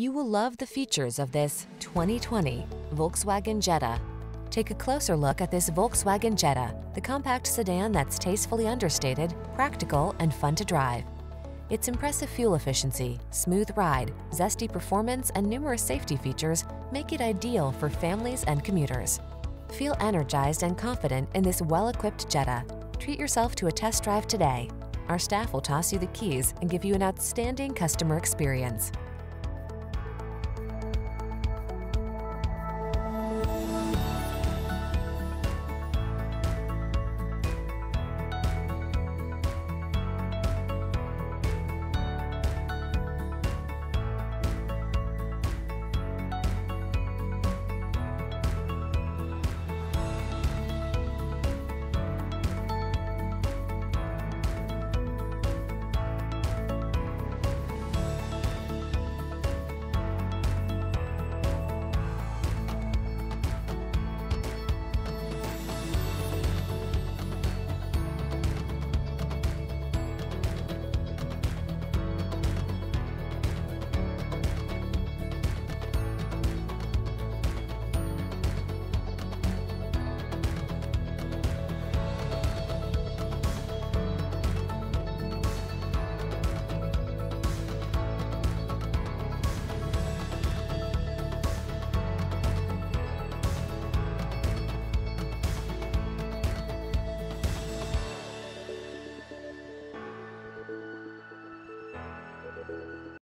You will love the features of this 2020 Volkswagen Jetta. Take a closer look at this Volkswagen Jetta, the compact sedan that's tastefully understated, practical, and fun to drive. Its impressive fuel efficiency, smooth ride, zesty performance, and numerous safety features make it ideal for families and commuters. Feel energized and confident in this well-equipped Jetta. Treat yourself to a test drive today. Our staff will toss you the keys and give you an outstanding customer experience.